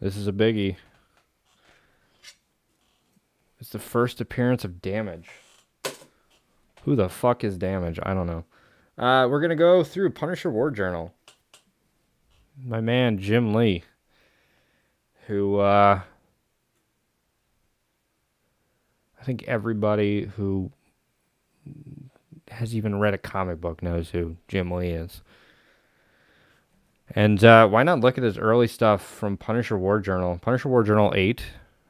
This is a biggie. It's the first appearance of Damage. Who the fuck is Damage? I don't know. Uh, we're gonna go through Punisher War Journal. My man Jim Lee, who uh, I think everybody who has even read a comic book knows who Jim Lee is. And uh, why not look at his early stuff from Punisher War Journal? Punisher War Journal 8.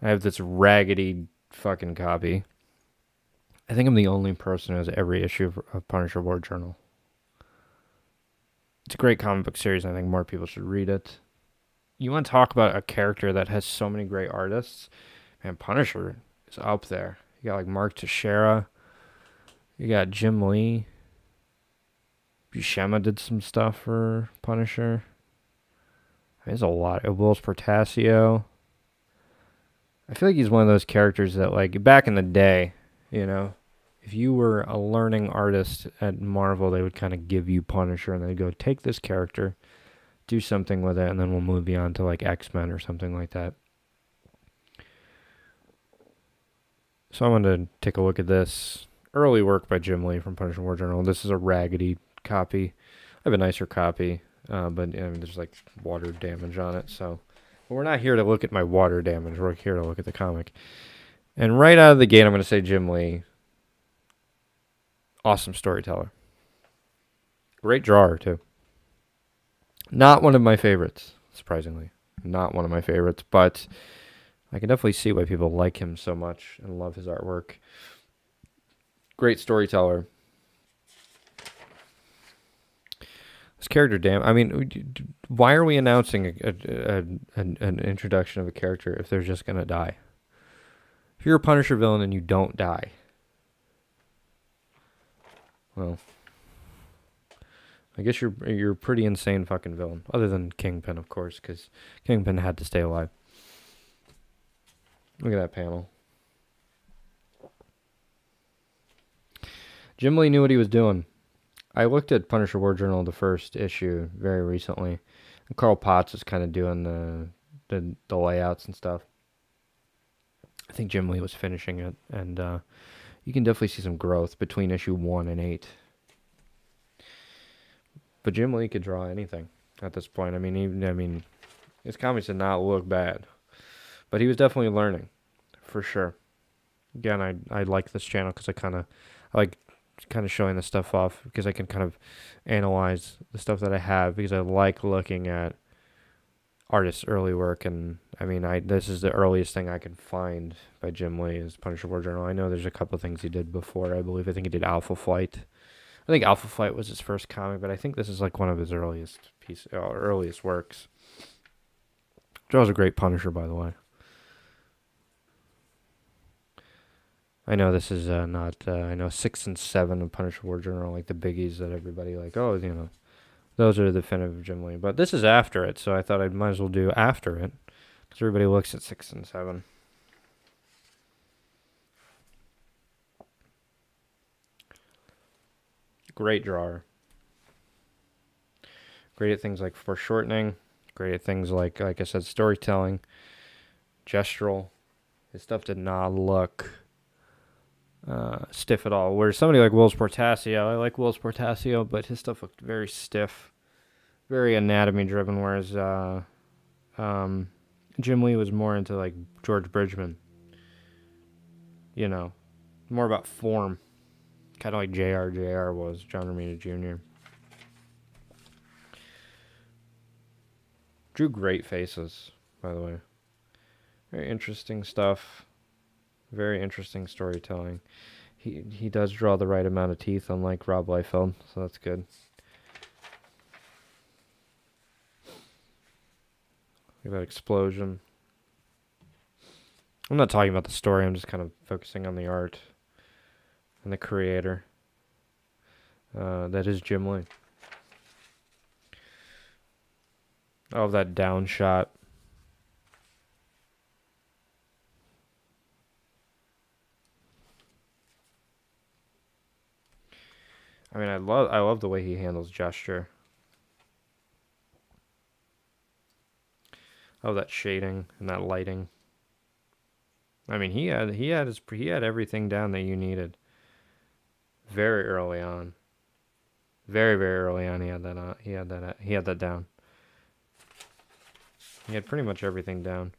I have this raggedy fucking copy. I think I'm the only person who has every issue of, Punisher War Journal. It's a great comic book series. I think more people should read it. You want to talk about a character that has so many great artists? And Punisher is up there. You got like Mark Texeira. You got Jim Lee. Buscema did some stuff for Punisher. There's a lot. Whilce Portacio. I feel like he's one of those characters that, like, back in the day, you know, if you were a learning artist at Marvel, they would kind of give you Punisher and they'd go, take this character, do something with it, and then we'll move you on to, like, X Men or something like that. So I wanted to take a look at this early work by Jim Lee from Punisher War Journal. This is a raggedy copy. I have a nicer copy, uh, but I mean, there's like water damage on it. So but we're not here to look at my water damage. We're here to look at the comic. And right out of the gate, I'm going to say Jim Lee. Awesome storyteller. Great drawer, too. Not one of my favorites, surprisingly. Not one of my favorites, but I can definitely see why people like him so much and love his artwork. Great storyteller. This character, damn. I mean, why are we announcing a, a, a, an, an introduction of a character if they're just gonna die? If you're a Punisher villain and you don't die, well, I guess you're you're a pretty insane fucking villain. Other than Kingpin, of course, because Kingpin had to stay alive. Look at that panel. Jim Lee knew what he was doing. I looked at Punisher War Journal, the first issue, very recently. And Carl Potts was kind of doing the, the the layouts and stuff. I think Jim Lee was finishing it, and uh, you can definitely see some growth between issue one and eight. But Jim Lee could draw anything at this point. I mean, even I mean, his comics did not look bad, but he was definitely learning, for sure. Again, I I like this channel because I kind of I like kind of showing the stuff off because I can kind of analyze the stuff that I have because I like looking at artists' early work and I mean I this is the earliest thing I can find by Jim Lee is Punisher War Journal. I know there's a couple things he did before. I believe I think he did Alpha Flight. I think Alpha Flight was his first comic, but I think this is like one of his earliest piece uh, earliest works. Draws a great Punisher, by the way. I know this is uh, not. Uh, I know six and seven of Punisher War Journal like the biggies that everybody like. Oh, you know, those are the definitive Jim Lee. But this is after it, so I thought I might as well do after it because everybody looks at six and seven. Great drawer. Great at things like foreshortening. Great at things like, like I said, storytelling, gestural. His stuff did not look uh, stiff at all. Where somebody like Whilce Portacio, I like Whilce Portacio, but his stuff looked very stiff, very anatomy driven. Whereas uh, um, Jim Lee was more into like George Bridgman. You know, more about form, kind of like J.R. J.R. was John Romita Jr. Drew great faces, by the way. Very interesting stuff. Very interesting storytelling. He he does draw the right amount of teeth, unlike Rob Liefeld, so that's good. Look at that explosion. I'm not talking about the story, I'm just kind of focusing on the art and the creator. Uh, that is Jim Lee. Oh, that down shot. I mean, I love I love the way he handles gesture. Oh, that shading and that lighting. I mean, he had he had his he had everything down that you needed. Very early on. Very very early on, he had that on. He had that uh, he had that down. He had pretty much everything down.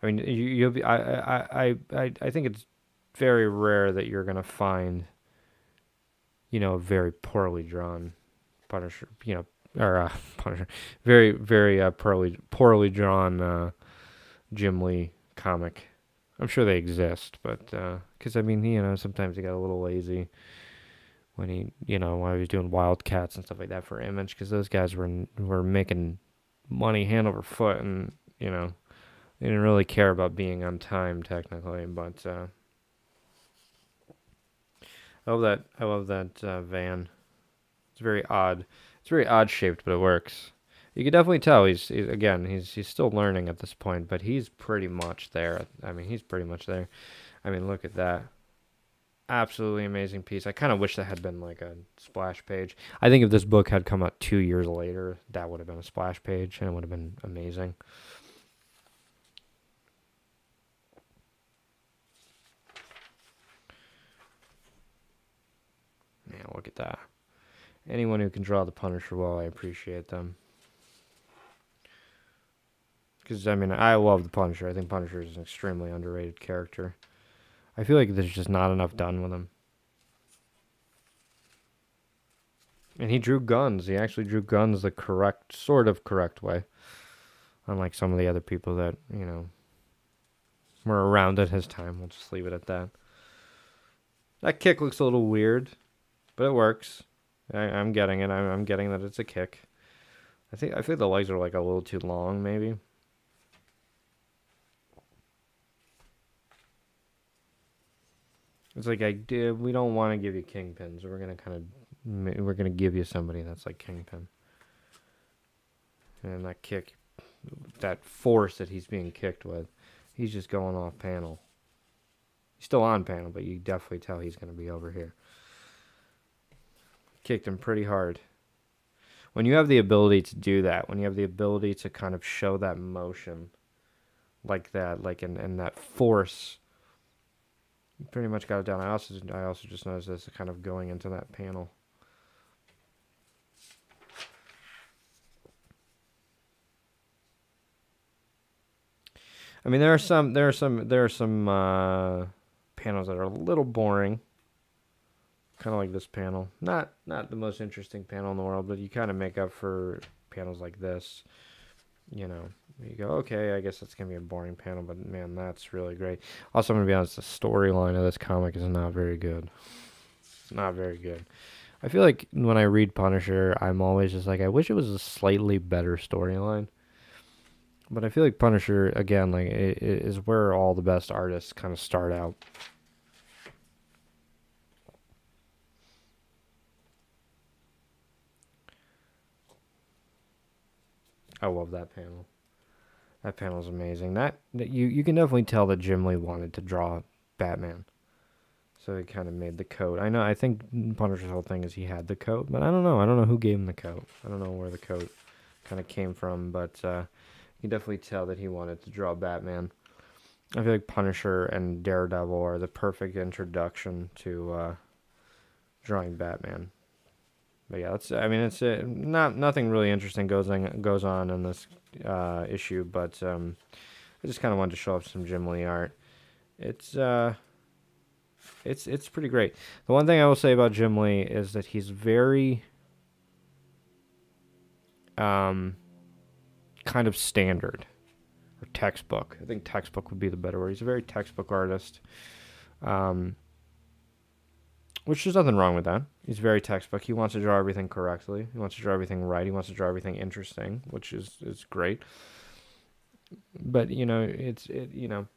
I mean, you you'll be I I I I I think it's very rare that you're gonna find. You know, a very poorly drawn Punisher. You know, or uh, Punisher. Very very uh, poorly poorly drawn uh, Jim Lee comic. I'm sure they exist, but because uh, I mean, you know, sometimes he got a little lazy when he, you know, when he was doing Wildcats and stuff like that for Image, because those guys were were making money hand over foot, and you know, they didn't really care about being on time technically. But uh, I love that. I love that uh, van. It's very odd. It's very odd shaped, but it works you can definitely tell he's, he's, again he's he's still learning at this point, but he's pretty much there. I mean, he's pretty much there. I mean, look at that. Absolutely amazing piece. I kind of wish that had been like a splash page. I think if this book had come out 2 years later, that would have been a splash page and it would have been amazing. Look at that. Anyone who can draw the Punisher well, I appreciate them. Because, I mean, I love the Punisher. I think Punisher is an extremely underrated character. I feel like there's just not enough done with him. And he drew guns. He actually drew guns the correct, sort of correct way. Unlike some of the other people that, you know, were around at his time. We'll just leave it at that. That kick looks a little weird, but it works. I, am getting it. I'm, I'm getting that it's a kick. I think I think the legs are like a little too long, maybe. It's like I did. We don't want to give you kingpins. We're gonna kind of we're gonna give you somebody that's like kingpin. And that kick, that force that he's being kicked with, he's just going off panel. He's still on panel, but you definitely tell he's gonna be over here. Kicked him pretty hard. When you have the ability to do that, when you have the ability to kind of show that motion like that, like and, and that force pretty much got it down. I also I also just noticed this kind of going into that panel. I mean, there are some there are some there are some uh, panels that are a little boring. Kind of like this panel. Not not the most interesting panel in the world, but you kind of make up for panels like this. You know, you go, okay, I guess that's gonna be a boring panel, but man, that's really great. Also, I'm gonna be honest, the storyline of this comic is not very good. It's not very good. I feel like when I read Punisher, I'm always just like, I wish it was a slightly better storyline. But I feel like Punisher, again, like it, it is where all the best artists kind of start out. I love that panel. That panel is amazing. That, that you you can definitely tell that Jim Lee wanted to draw Batman, so he kind of made the coat. I know. I think Punisher's whole thing is he had the coat, but I don't know. I don't know who gave him the coat. I don't know where the coat kind of came from, but uh, you can definitely tell that he wanted to draw Batman. I feel like Punisher and Daredevil are the perfect introduction to uh, drawing Batman. But yeah, that's. I mean, it's uh, not nothing really interesting goes on goes on in this uh, issue, but um, I just kind of wanted to show off some Jim Lee art. It's uh, it's it's pretty great. The one thing I will say about Jim Lee is that he's very um, kind of standard or textbook. I think textbook would be the better word. He's a very textbook artist. Um, which there's nothing wrong with that. He's very textbook. He wants to draw everything correctly. He wants to draw everything right. He wants to draw everything interesting, which is is great. But you know, it's it you know.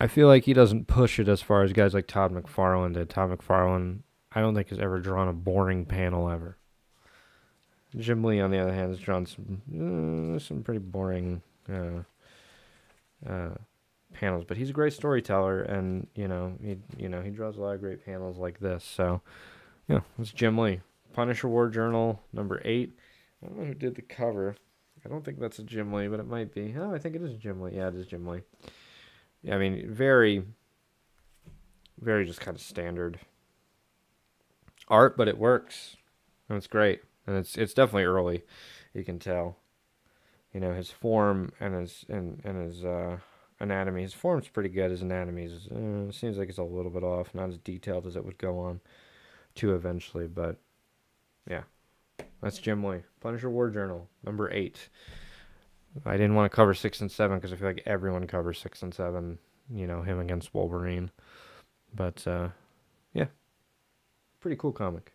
I feel like he doesn't push it as far as guys like Todd McFarlane did. Todd McFarlane, I don't think has ever drawn a boring panel ever. Jim Lee, on the other hand, has drawn some uh, some pretty boring uh, uh, panels, but he's a great storyteller, and you know he you know he draws a lot of great panels like this. So, yeah, it's Jim Lee, Punisher War Journal number eight. I don't know who did the cover. I don't think that's a Jim Lee, but it might be. Oh, I think it is Jim Lee. Yeah, it is Jim Lee. Yeah, I mean, very, very just kind of standard art, but it works. And it's great. And it's it's definitely early. You can tell. You know, his form and his and, and his uh, anatomy. His form's pretty good. His anatomy uh, seems like it's a little bit off. Not as detailed as it would go on to eventually, but yeah. That's Jim Lee. Punisher War Journal, number eight. I didn't want to cover six and seven because I feel like everyone covers six and seven. You know, him against Wolverine. But uh, yeah, pretty cool comic.